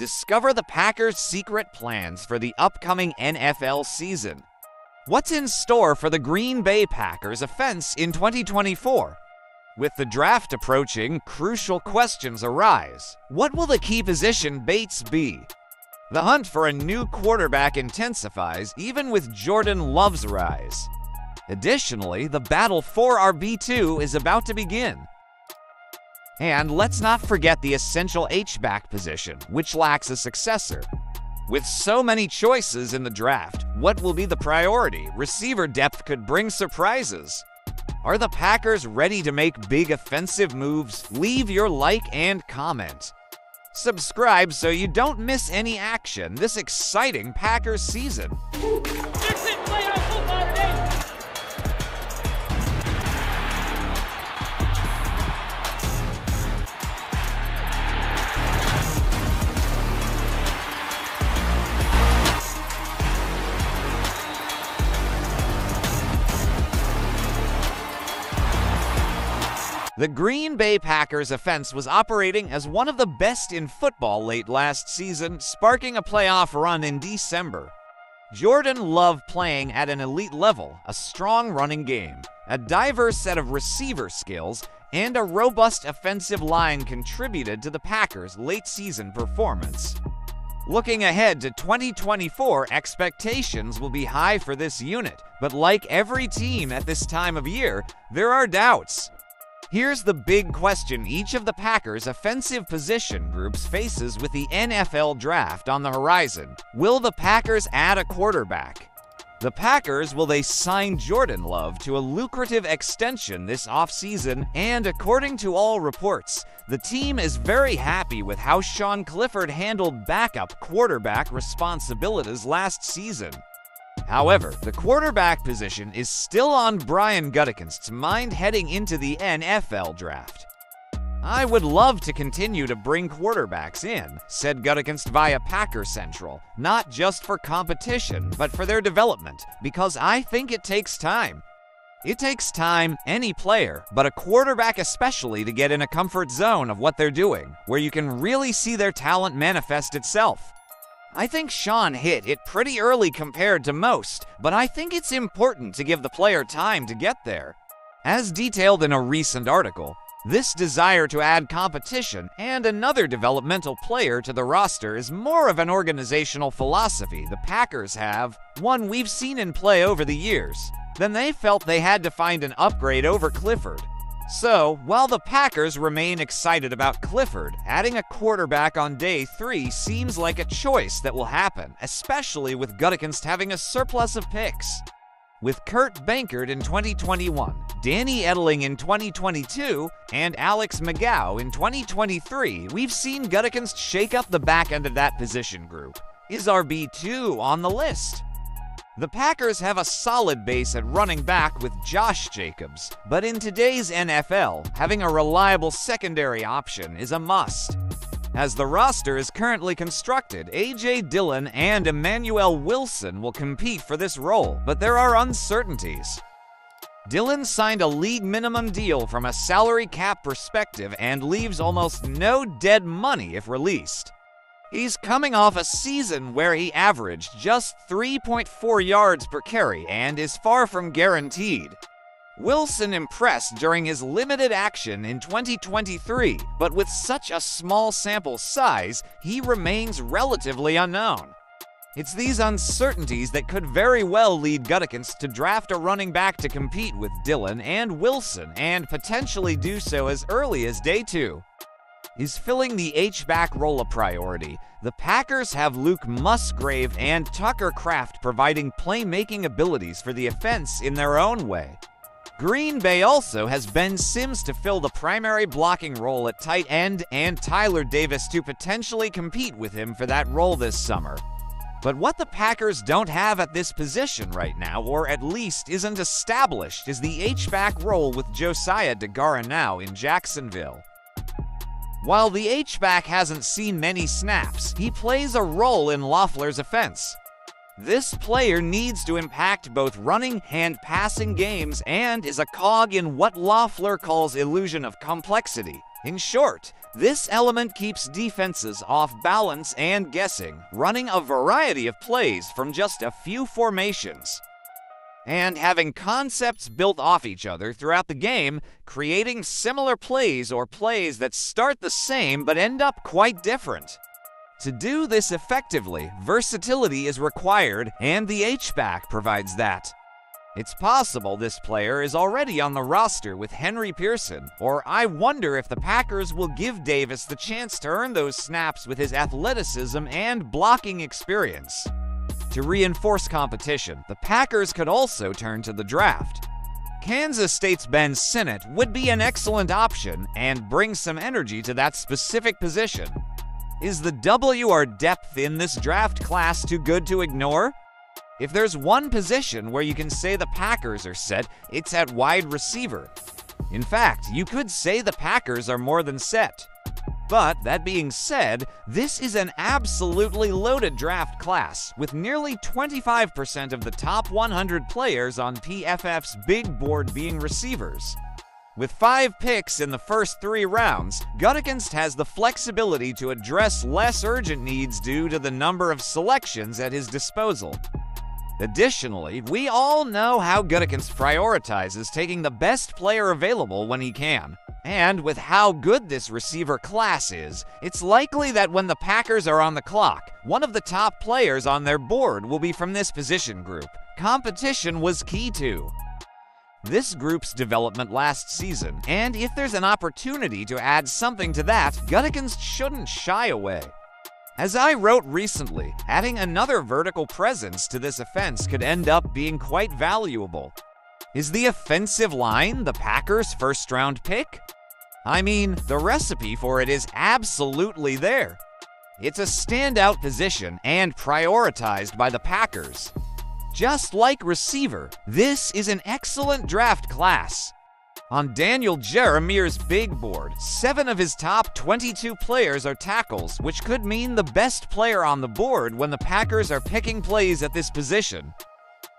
discover the Packers' secret plans for the upcoming NFL season. What's in store for the Green Bay Packers offense in 2024? With the draft approaching, crucial questions arise. What will the key position Bates be? The hunt for a new quarterback intensifies even with Jordan Love's rise. Additionally, the battle for RB2 is about to begin. And let's not forget the essential H-back position, which lacks a successor. With so many choices in the draft, what will be the priority? Receiver depth could bring surprises. Are the Packers ready to make big offensive moves? Leave your like and comment. Subscribe so you don't miss any action this exciting Packers season. The Green Bay Packers offense was operating as one of the best in football late last season, sparking a playoff run in December. Jordan Love playing at an elite level, a strong running game, a diverse set of receiver skills, and a robust offensive line contributed to the Packers' late season performance. Looking ahead to 2024, expectations will be high for this unit, but like every team at this time of year, there are doubts. Here's the big question each of the Packers' offensive position groups faces with the NFL draft on the horizon. Will the Packers add a quarterback? The Packers will they sign Jordan Love to a lucrative extension this offseason, and according to all reports, the team is very happy with how Sean Clifford handled backup quarterback responsibilities last season. However, the quarterback position is still on Brian Gutekunst's mind heading into the NFL draft. I would love to continue to bring quarterbacks in, said Gutekunst via Packer Central, not just for competition, but for their development, because I think it takes time. It takes time, any player, but a quarterback especially, to get in a comfort zone of what they're doing, where you can really see their talent manifest itself. I think Sean hit it pretty early compared to most, but I think it's important to give the player time to get there. As detailed in a recent article, this desire to add competition and another developmental player to the roster is more of an organizational philosophy the Packers have, one we've seen in play over the years, than they felt they had to find an upgrade over Clifford. So, while the Packers remain excited about Clifford, adding a quarterback on day three seems like a choice that will happen, especially with Gutekunst having a surplus of picks. With Kurt Benkert in 2021, Danny Etling in 2022, and Alex McGough in 2023, we've seen Gutekunst shake up the back end of that position group. Is RB2 on the list? The Packers have a solid base at running back with Josh Jacobs, but in today's NFL, having a reliable secondary option is a must. As the roster is currently constructed, A.J. Dillon and Emmanuel Wilson will compete for this role, but there are uncertainties. Dillon signed a league minimum deal from a salary cap perspective and leaves almost no dead money if released. He's coming off a season where he averaged just 3.4 yards per carry and is far from guaranteed. Wilson impressed during his limited action in 2023, but with such a small sample size, he remains relatively unknown. It's these uncertainties that could very well lead Gutekunst to draft a running back to compete with Dillon and Wilson, and potentially do so as early as day two. Is filling the H-back role a priority? The Packers have Luke Musgrave and Tucker Kraft providing playmaking abilities for the offense in their own way. Green Bay also has Ben Sims to fill the primary blocking role at tight end and Tyler Davis to potentially compete with him for that role this summer. But what the Packers don't have at this position right now, or at least isn't established, is the H-back role with Josiah Deguara in Jacksonville. While the H-back hasn't seen many snaps, he plays a role in LaFleur's offense. This player needs to impact both running and passing games and is a cog in what LaFleur calls illusion of complexity, In short, this element keeps defenses off balance and guessing, running a variety of plays from just a few formations. And having concepts built off each other throughout the game, creating similar plays or plays that start the same but end up quite different. To do this effectively, versatility is required, and the H-back provides that. It's possible this player is already on the roster with Henry Pearson, or I wonder if the Packers will give Davis the chance to earn those snaps with his athleticism and blocking experience. To reinforce competition, the Packers could also turn to the draft. Kansas State's Ben Sinnott would be an excellent option and bring some energy to that specific position. Is the WR depth in this draft class too good to ignore? If there's one position where you can say the Packers are set, it's at wide receiver. In fact, you could say the Packers are more than set. But that being said, this is an absolutely loaded draft class, with nearly 25% of the top 100 players on PFF's big board being receivers. With five picks in the first three rounds, Gutekunst has the flexibility to address less urgent needs due to the number of selections at his disposal. Additionally, we all know how Gutekunst prioritizes taking the best player available when he can. And with how good this receiver class is, it's likely that when the Packers are on the clock, one of the top players on their board will be from this position group. Competition was key to this group's development last season, and if there's an opportunity to add something to that, Gutekunst shouldn't shy away. As I wrote recently, adding another vertical presence to this offense could end up being quite valuable. Is the offensive line the Packers' first round pick? I mean, the recipe for it is absolutely there. It's a standout position and prioritized by the Packers. Just like receiver, this is an excellent draft class. On Daniel Jeremiah's big board, seven of his top 22 players are tackles, which could mean the best player on the board when the Packers are picking plays at this position.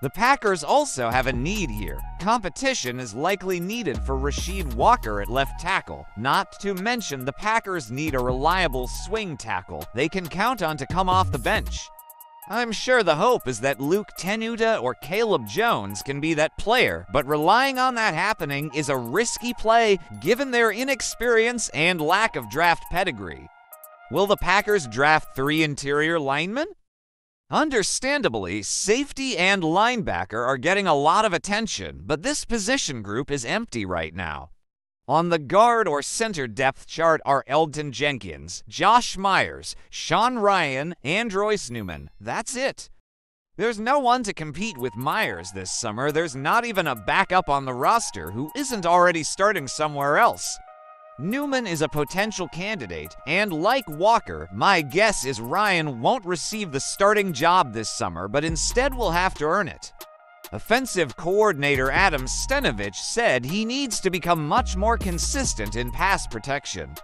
The Packers also have a need here. Competition is likely needed for Rasheed Walker at left tackle, not to mention the Packers need a reliable swing tackle they can count on to come off the bench. I'm sure the hope is that Luke Tenuta or Caleb Jones can be that player, but relying on that happening is a risky play given their inexperience and lack of draft pedigree. Will the Packers draft three interior linemen? Understandably, safety and linebacker are getting a lot of attention, but this position group is empty right now. On the guard or center depth chart are Elgton Jenkins, Josh Myers, Sean Ryan, and Royce Newman. That's it. There's no one to compete with Myers this summer. There's not even a backup on the roster who isn't already starting somewhere else. Newman is a potential candidate, and like Walker, my guess is Ryan won't receive the starting job this summer, but instead will have to earn it. Offensive coordinator Adam Stenavich said he needs to become much more consistent in pass protection.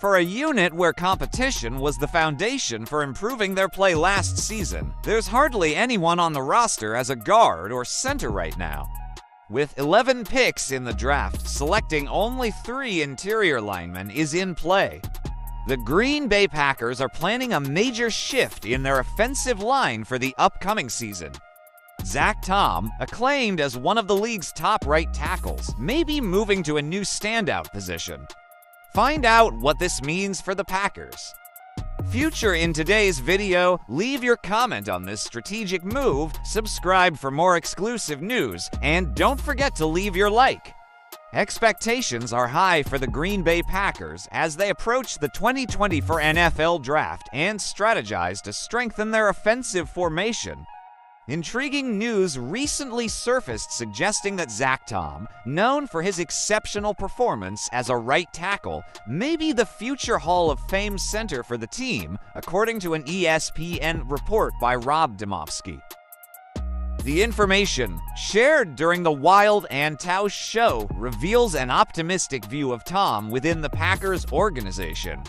For a unit where competition was the foundation for improving their play last season, there's hardly anyone on the roster as a guard or center right now. With 11 picks in the draft, selecting only three interior linemen is in play. The Green Bay Packers are planning a major shift in their offensive line for the upcoming season. Zach Tom, acclaimed as one of the league's top right tackles, may be moving to a new standout position. Find out what this means for the Packers. Future in today's video, leave your comment on this strategic move, subscribe for more exclusive news, and don't forget to leave your like. Expectations are high for the Green Bay Packers as they approach the 2024 NFL Draft and strategize to strengthen their offensive formation Intriguing news recently surfaced suggesting that Zach Tom, known for his exceptional performance as a right tackle, may be the future Hall of Fame center for the team, according to an ESPN report by Rob Demovsky. The information shared during the Wilde and Tausch show reveals an optimistic view of Tom within the Packers organization.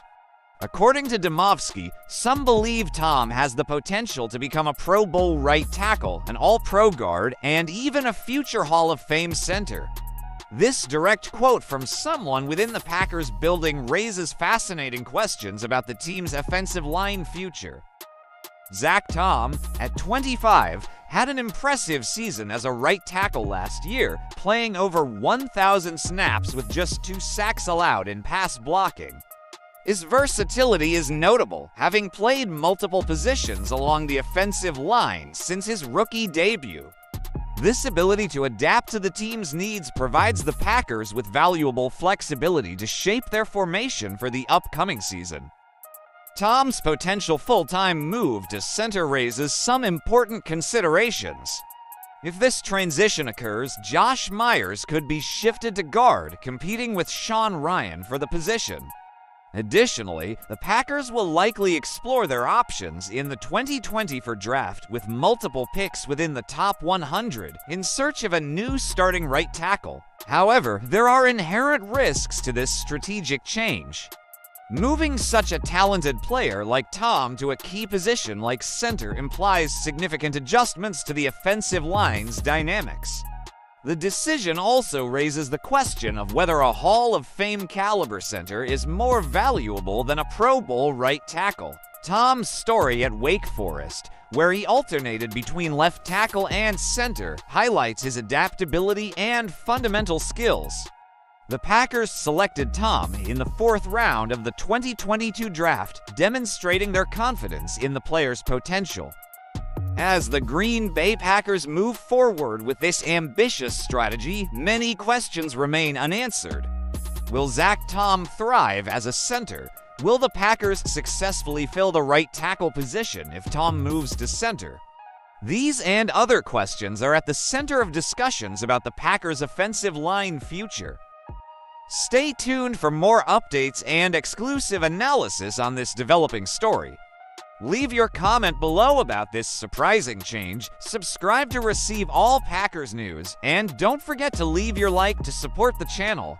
According to Demovsky, some believe Tom has the potential to become a Pro Bowl right tackle, an All Pro guard, and even a future Hall of Fame center. This direct quote from someone within the Packers building raises fascinating questions about the team's offensive line future. Zach Tom, at 25, had an impressive season as a right tackle last year, playing over 1,000 snaps with just two sacks allowed in pass blocking. His versatility is notable, having played multiple positions along the offensive line since his rookie debut. This ability to adapt to the team's needs provides the Packers with valuable flexibility to shape their formation for the upcoming season. Tom's potential full time move to center raises some important considerations. If this transition occurs, Josh Myers could be shifted to guard, competing with Sean Ryan for the position. Additionally, the Packers will likely explore their options in the 2024 draft with multiple picks within the top 100 in search of a new starting right tackle. However, there are inherent risks to this strategic change. Moving such a talented player like Tom to a key position like center implies significant adjustments to the offensive line's dynamics. The decision also raises the question of whether a Hall of Fame caliber center is more valuable than a Pro Bowl right tackle. Tom's story at Wake Forest, where he alternated between left tackle and center, highlights his adaptability and fundamental skills. The Packers selected Tom in the fourth round of the 2022 draft, demonstrating their confidence in the player's potential. As the Green Bay Packers move forward with this ambitious strategy, many questions remain unanswered. Will Zach Tom thrive as a center? Will the Packers successfully fill the right tackle position if Tom moves to center? These and other questions are at the center of discussions about the Packers' offensive line future. Stay tuned for more updates and exclusive analysis on this developing story. Leave your comment below about this surprising change, subscribe to receive all Packers news, and don't forget to leave your like to support the channel.